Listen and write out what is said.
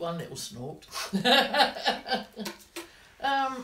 One little snort. um,